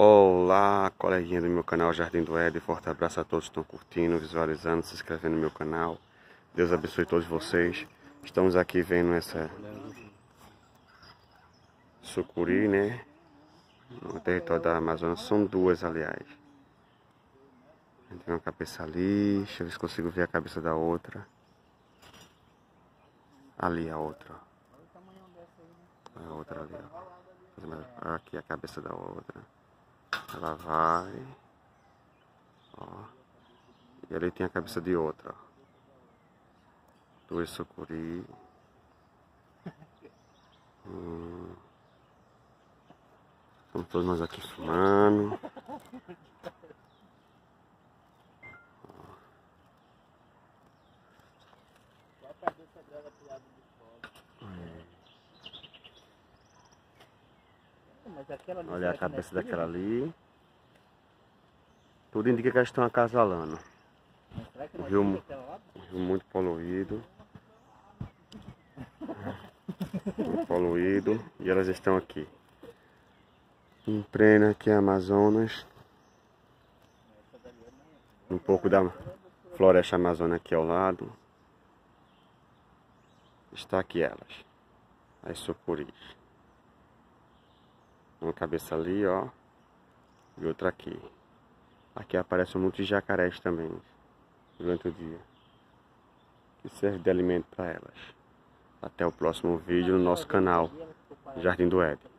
Olá, coleguinha do meu canal Jardim do Éden. Forte abraço a todos que estão curtindo, visualizando, se inscrevendo no meu canal. Deus abençoe todos vocês. Estamos aqui vendo essa sucuri, né? No território da Amazônia. São duas, aliás. Tem uma cabeça ali. Deixa eu ver se consigo ver a cabeça da outra. Ali a outra. A outra ali, ó. Aqui a cabeça da outra. Ela vai. Ó. E ali tem a cabeça de outra. Dois sucuri. Hum. Estamos todos nós aqui fumando. Olha a cabeça daquela ali. Tudo indica que elas estão acasalando. Um rio, um rio muito poluído. Muito poluído. E elas estão aqui. Em plena aqui Amazonas. Um pouco da floresta amazônica aqui ao lado. Está aqui elas. As sucuris. Uma cabeça ali, ó. E outra aqui. Aqui aparecem muitos jacarés também. Durante o dia. Que serve de alimento para elas. Até o próximo vídeo no nosso canal. Jardim do Éden.